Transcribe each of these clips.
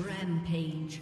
Rampage.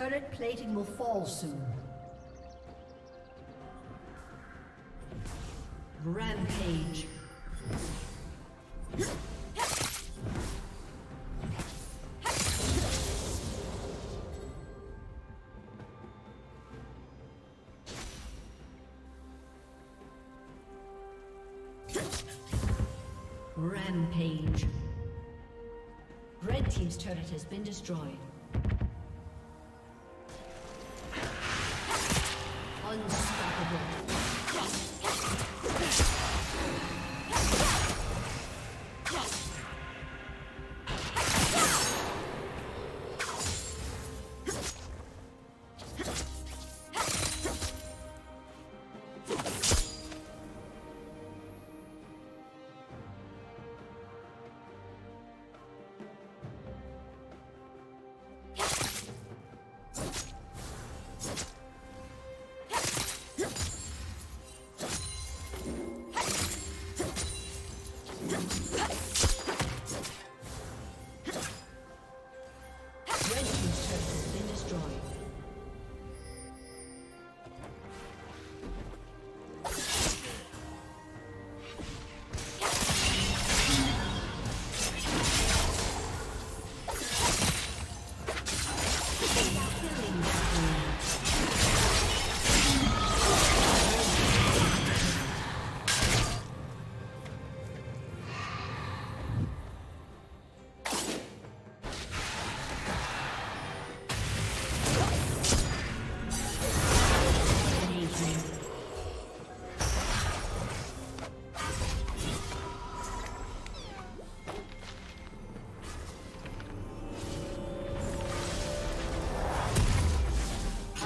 Turret plating will fall soon. Rampage. Rampage. Red Team's turret has been destroyed.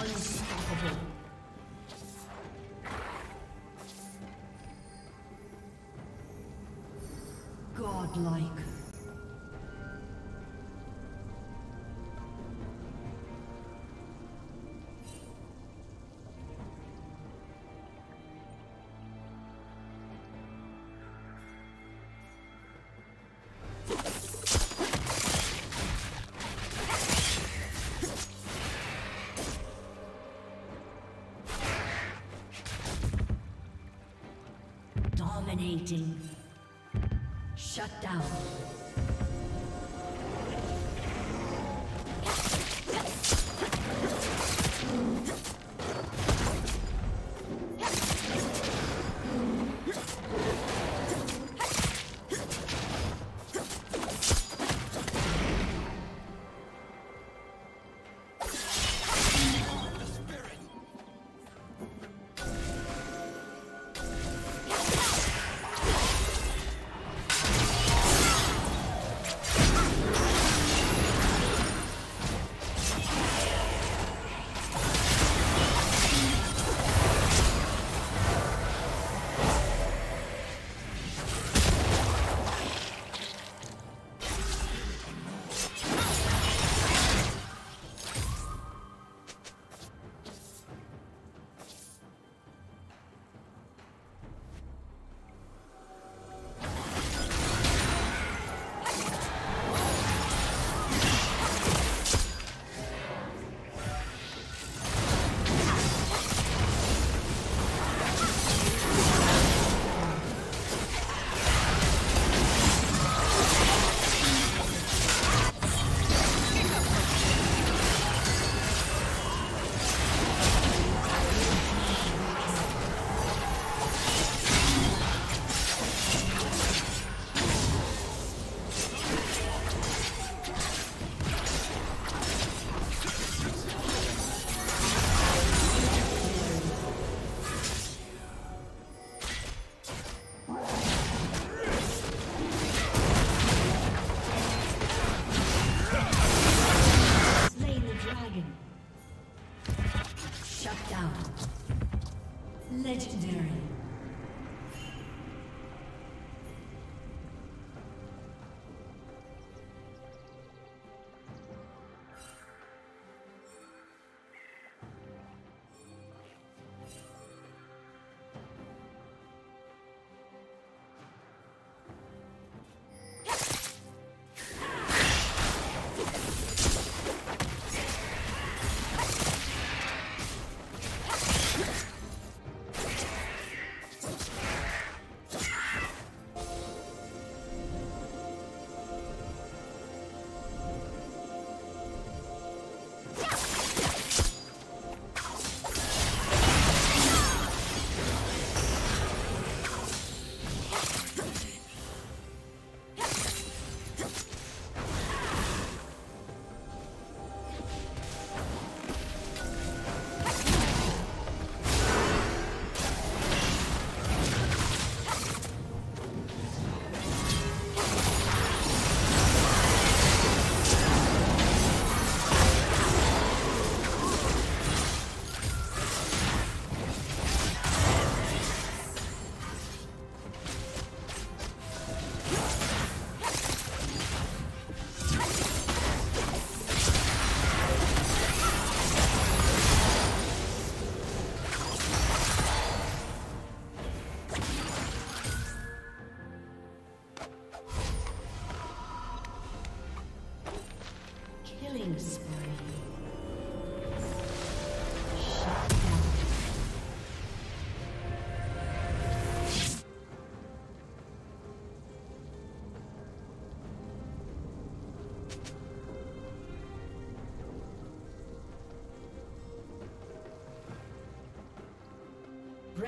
Unstoppable. Godlike. Dominating.